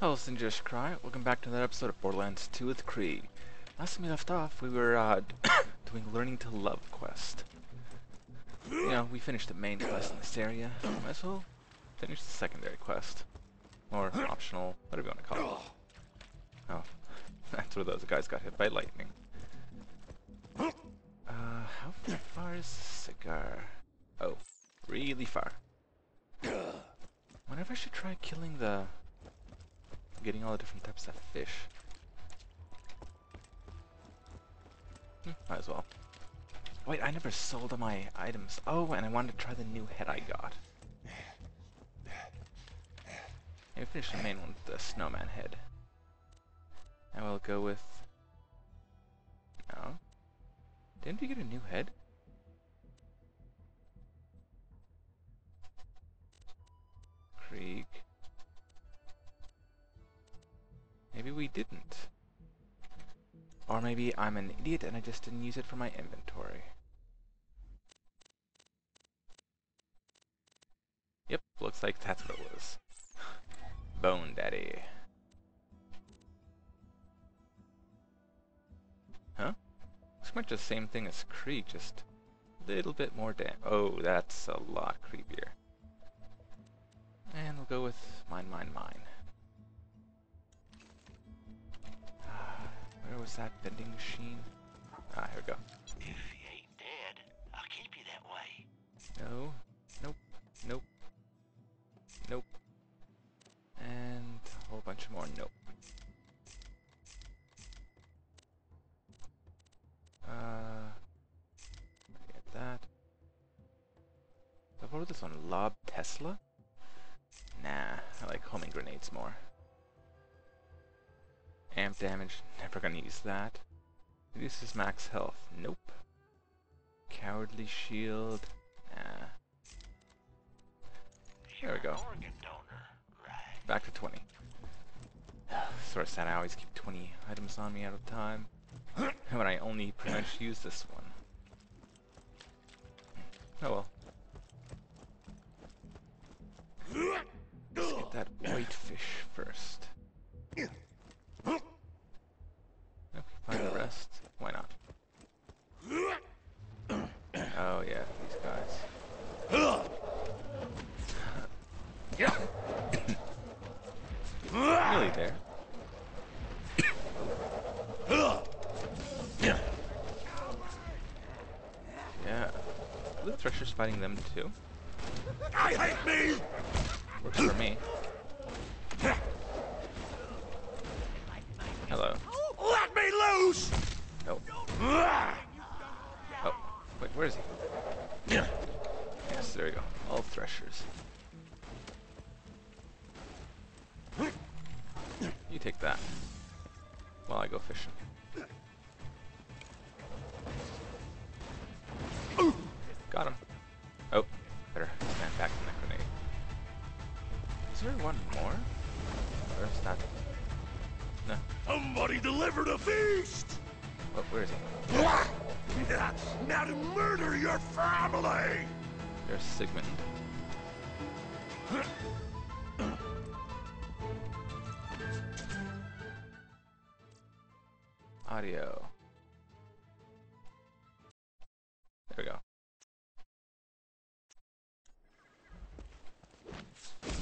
Hello, Sinjust Cry. Welcome back to another episode of Borderlands 2 with Krieg. Last time we left off, we were uh, doing Learning to Love quest. You know, we finished the main quest in this area. Might as well finish the secondary quest. Or optional, whatever you want to call it. Oh, that's where those guys got hit by lightning. Uh, how far is the cigar? Oh, really far. Whenever I should try killing the... Getting all the different types of fish. Hmm, might as well. Wait, I never sold all my items. Oh, and I wanted to try the new head I got. Maybe finish the main one with the snowman head. And we'll go with... No. Didn't we get a new head? Maybe we didn't. Or maybe I'm an idiot and I just didn't use it for my inventory. Yep, looks like that's what it was. Bone Daddy. Huh? Looks much the same thing as Krieg, just a little bit more dam- Oh, that's a lot creepier. And we'll go with mine, mine, mine. Was that vending machine? Ah, here we go. If you ain't dead, I'll keep you that way. No. Nope. Nope. Nope. And a whole bunch more nope. Uh, get that. What was this one? Lob Tesla? Nah, I like homing grenades more. Amp damage, never gonna use that. Reduces max health, nope. Cowardly shield, nah. There we go. Back to 20. sort of sad I always keep 20 items on me at a time. when I only pretty much use this one. Oh well. Let's get that white fish first. Okay, find the rest. Why not? Oh yeah, these guys. really there. Yeah. Are the threshers fighting them too? I hate me! Works for me. Hello. Let me loose! Oh. Oh. Wait, where is he? Yes, there we go. All threshers. You take that. While I go fishing. Now to murder your family! There's Sigmund. Audio. There we go.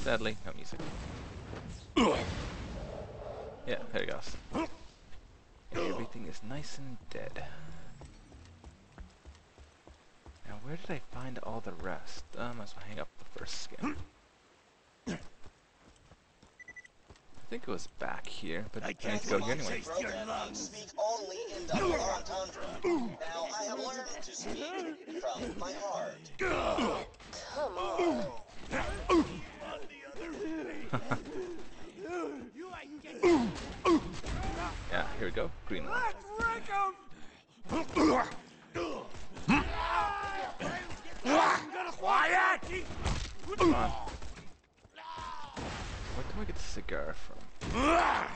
Sadly, no music. Yeah, there he goes. Everything is nice and dead. Now, where did I find all the rest? Uh, might as well hang up the first skin. I think it was back here, but I, I can't to go here anyway. your lungs. speak only in double entendre. Now I have learned to speak from my heart. Come on. Yeah, here we go. Green one. Quiet! Come on. Where do I get the?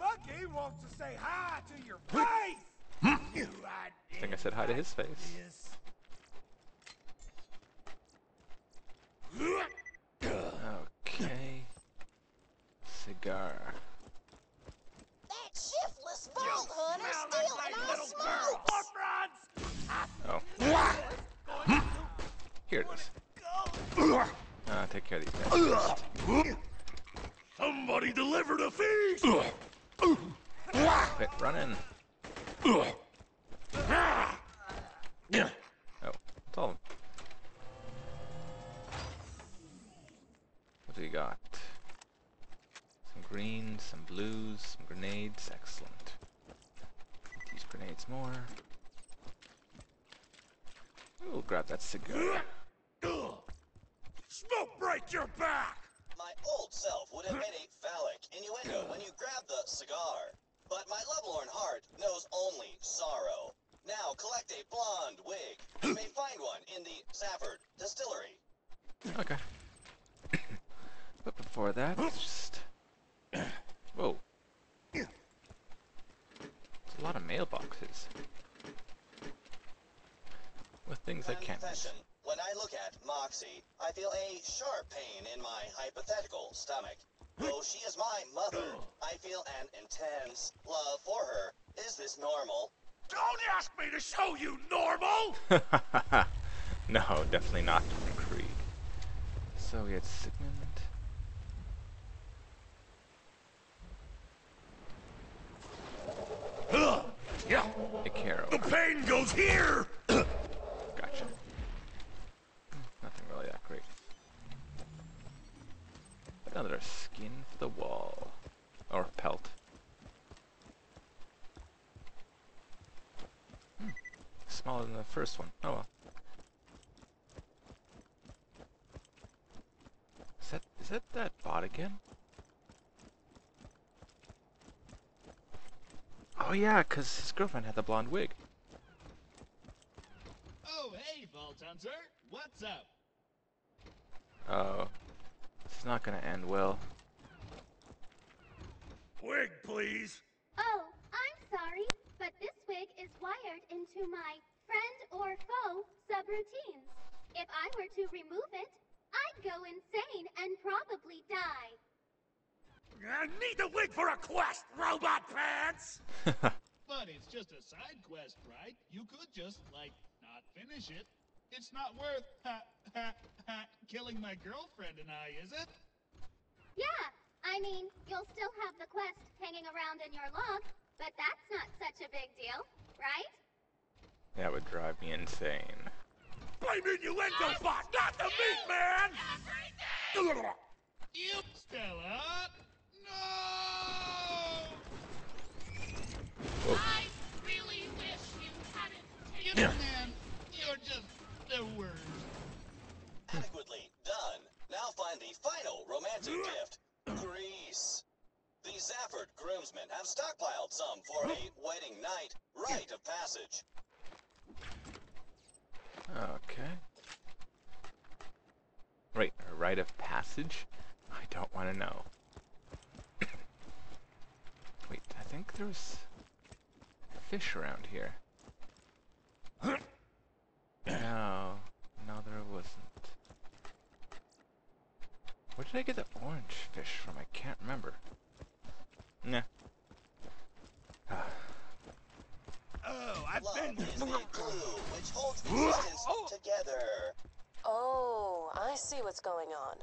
Lucky wants to say hi to your face. you I think I said hi to his face. Okay. cigar. That shiftless bald Smell hunter's stealing my our little girl. smokes. Oh. Here it is. Uh, take care of these guys. first. Somebody delivered a feast! Quit running. Oh, it's all them. What do you got? Some greens, some blues, some grenades. Excellent. These grenades more. We'll grab that cigar. Ugh. Smoke break your back! My old self would have made a phallic innuendo when you grab the cigar. But my lovelorn heart knows only sorrow. Now collect a blonde wig. You may find one in the Zafford Distillery. Okay. but before that, it's just. Whoa. There's a lot of mailboxes. With things I can't When I look at Moxxi, I feel a sharp pain in my hypothetical stomach. Though oh, she is my mother, I feel an intense love for her. Is this normal? Don't ask me to show you normal! no, definitely not Krieg. So we had Sigmund. Ugh. Yeah, Ikaro. the pain Gotcha. Nothing really that great. Another skin for the wall. Or pelt. Hmm, Smaller than the first one. Oh well. Is that is that that bot again? Oh yeah, cause his girlfriend had the blonde wig. Oh, hey, Vault Hunter. What's up? Oh, this is not gonna end well. Wig, please! Oh, I'm sorry, but this wig is wired into my friend or foe subroutines. If I were to remove it, I'd go insane and probably die. I need the wig for a quest, robot pants! But it's just a side quest, right? You could just, like, not finish it. It's not worth, ha, ha, ha, killing my girlfriend and I, is it? Yeah, I mean, you'll still have the quest hanging around in your log, but that's not such a big deal, right? That would drive me insane. Blame innuendo bot, not the meat man! You, Stella! Romantic gift. Grease. The Zafford groomsmen have stockpiled some for a wedding night rite of passage. Okay. Right, a rite of passage? I don't want to know. Wait, I think there's fish around here. No, no oh there wasn't. Where did I get the orange fish from? I can't remember. Nah. Ah, Oh, I've Love been... is the glue which holds existence together. Oh, I see what's going on.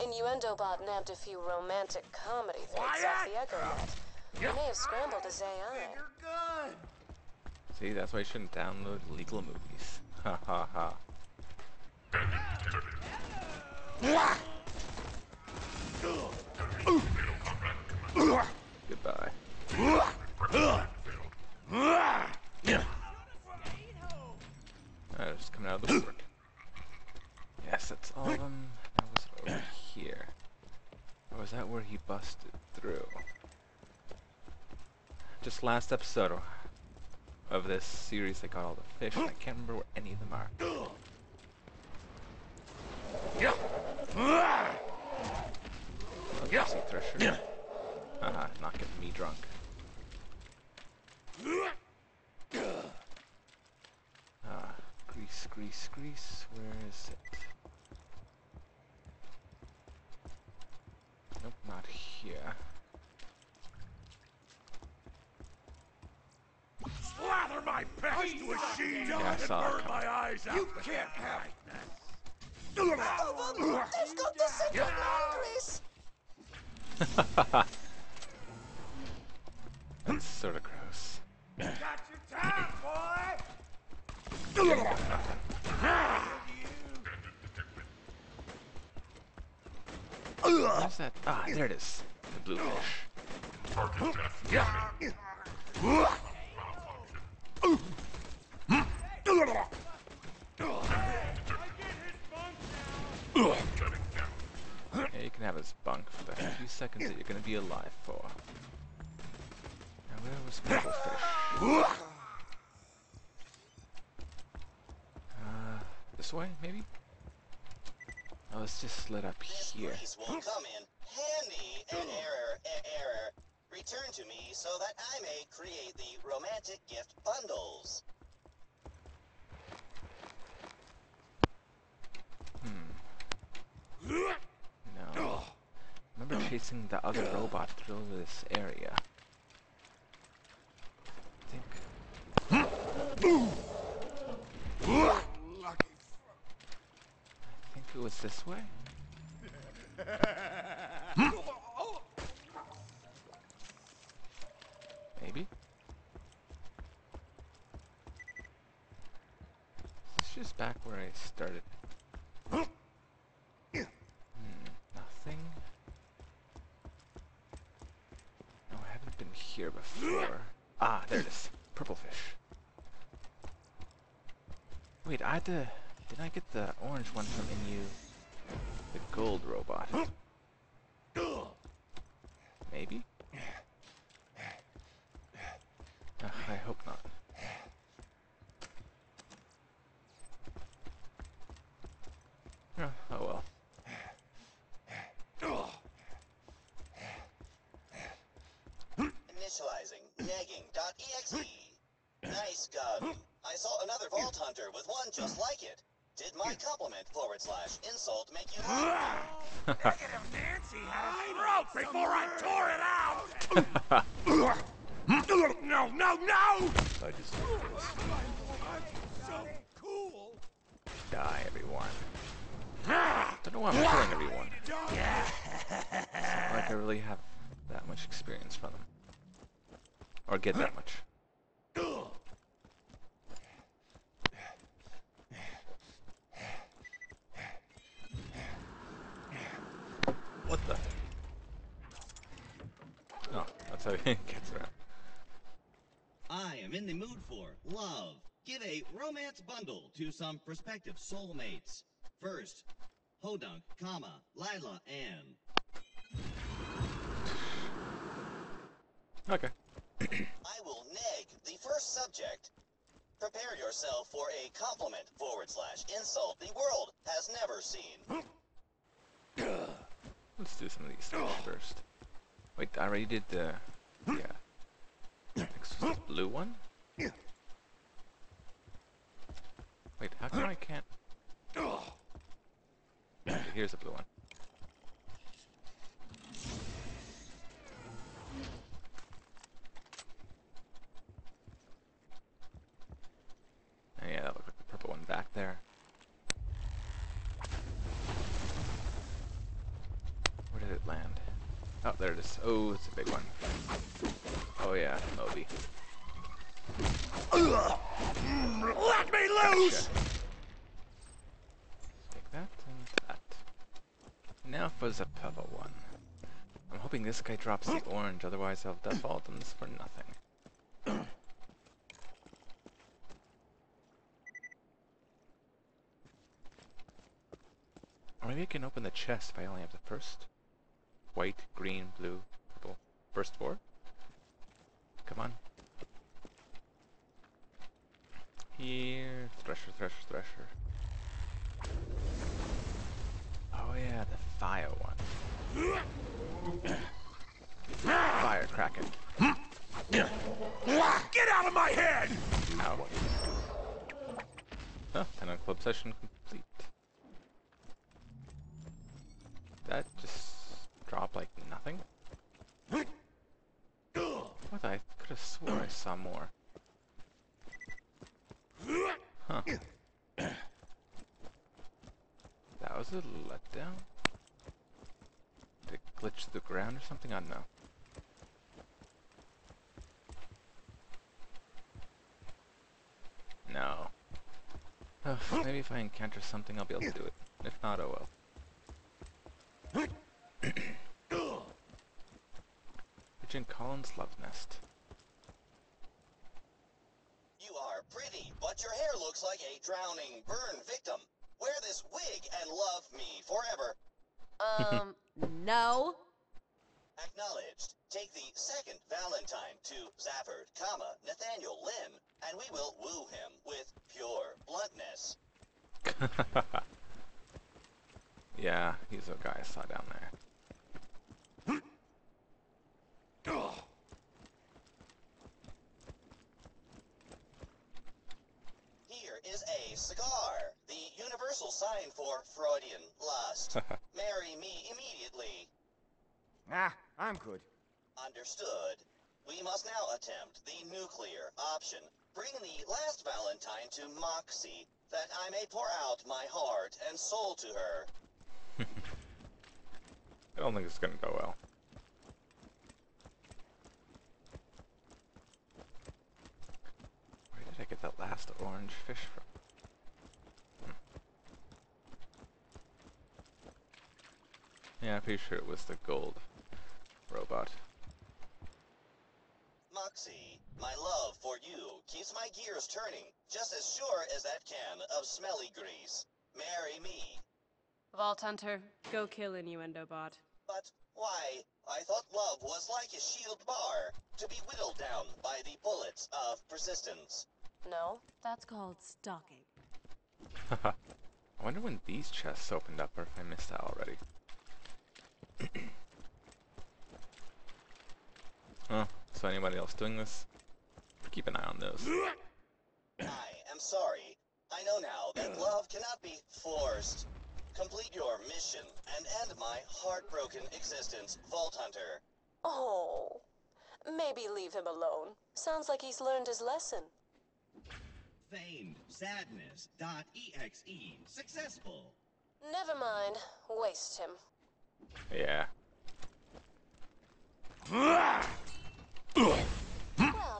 Innuendo bot nabbed a few romantic comedy things off the Echo Net. He may have scrambled his AI. You're good. See, that's why you shouldn't download illegal movies. Ha ha ha. Goodbye. Uh, just coming out of the woodwork. Yes, that's all of them. That was over here. Or was that where he busted through? Just last episode of this series, I got all the fish, I can't remember where any of them are. Okay, sea thresher. Haha, not getting me drunk. Ah, grease, grease, grease. Where is it? Nope, not here. Twice to a sheet Yeah, I saw it burn coming. my eyes out. You can't have They've got the secret boundaries! That's sort of gross. Got your time, boy! Where's that? Ah, there it is. The blue fish. Yeah, you can have his few seconds that you're gonna be alive for. Now where was purple fish? Uh, this way, maybe? Oh, it's just lit up here. grease will come in handy an error, a- error. Return to me so that I may create the romantic gift bundles. No. Remember chasing the other robot through this area. I think. I think it was this way. Maybe. Is just back where I started. Hmm, nothing. No, I haven't been here before. Ah, there it is. Purple fish. Wait, I. Did I get the orange one from Inu? The gold robot. Maybe? Ugh, uh, I hope not. Oh, oh well. Initializing negging.exe. Nice gun. I saw another Vault Hunter with one just like it. Did my compliment forward slash insult make you happy? Negative Nancy had Throat before I tore it out! no, no, no! I just so cool. die, everyone. Ah! Don't know why I'm killing everyone. like I really have that much experience from them. Or get that much. What the? Oh, that's how he gets around. I am in the mood for love. Give a romance bundle to some prospective soulmates. First, Hodunk, comma, Lila, and Okay. I will neg the first subject. Prepare yourself for a compliment forward slash insult the world has never seen. Let's do some of these things first. Wait, I already did the... Yeah. Next was the blue one? Wait, how come I can't... Okay, here's the blue one. Oh, yeah, that looked like the purple one back there. Where did it land? Oh, there it is. Oh, it's a big one. Oh yeah, Moby. Let me loose! Gotcha. Take that and that. Now for the purple one. I'm hoping this guy drops the orange, otherwise I'll default on this for nothing. Or maybe I can open the chest if I only have the first. White, green, blue, purple. First four? Come on. Here, Thresher, Thresher, Thresher. Oh yeah, the fire one. fire Kraken. Get out of my head! Ow. Oh, 10 on club session complete. That just dropped like nothing? What? I could have swore I saw more. That was it a letdown? Did it glitch to the ground or something? I don't know. No. Ugh, maybe if I encounter something I'll be able to do it. If not, oh well. Agent Collins Love Nest. You are pretty, but your hair looks like a drowning burn victim. Wear this wig and love me forever. Um, no. Acknowledged. Take the second Valentine to Zafford, comma, Nathaniel Lynn, and we will woo him with pure bluntness. yeah, he's a guy I saw down there. Here is a cigar, the universal sign for Freudian lust. Marry me immediately. Ah, I'm good. Understood. We must now attempt the nuclear option. Bring the last Valentine to Moxxi, that I may pour out my heart and soul to her. I don't think it's gonna go well. Where did I get that last orange fish from? Yeah, I'm pretty sure it was the gold robot. Moxxi, my love for you keeps my gears turning, just as sure as that can of smelly grease. Marry me. Vault Hunter, go kill Innuendo Bot. But why? I thought love was like a shield bar, to be whittled down by the bullets of persistence. No. That's called stalking. I wonder when these chests opened up or if I missed that already. oh, so anybody else doing this? Keep an eye on those. I am sorry. I know now that love cannot be forced. Complete your mission and end my heartbroken existence, Vault Hunter. Oh. Maybe leave him alone. Sounds like he's learned his lesson. Famed sadness.exe successful. Never mind. Waste him. Yeah. Well,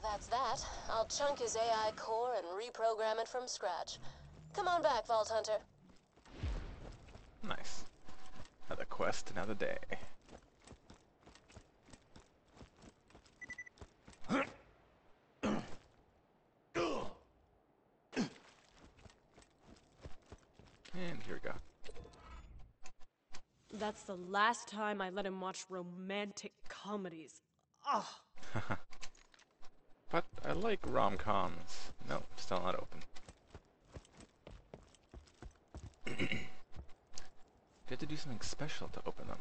that's that. I'll chunk his AI core and reprogram it from scratch. Come on back, Vault Hunter. Nice. Another quest, another day. And here we go. That's the last time I let him watch romantic comedies. Ugh. But I like rom-coms. No, still not open. you have to do something special to open them.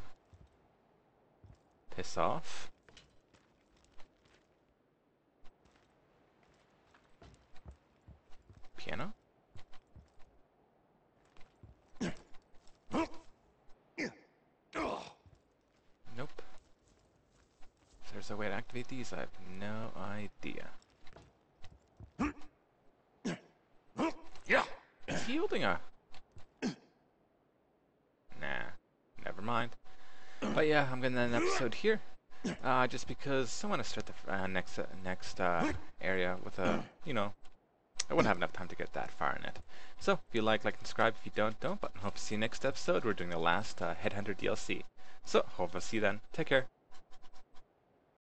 Piss off? Piano? Nope. If there's a way to activate these, I have no idea. Yeah. Is a... Nah, never mind. But yeah, I'm gonna end the episode here. Uh, just because I want to start the uh, next uh, next uh, area with a, you know, I wouldn't have enough time to get that far in it. So, if you like, like, subscribe. If you don't, don't. But hope to see you next episode. We're doing the last uh, Headhunter DLC. So, hope I'll see you then. Take care.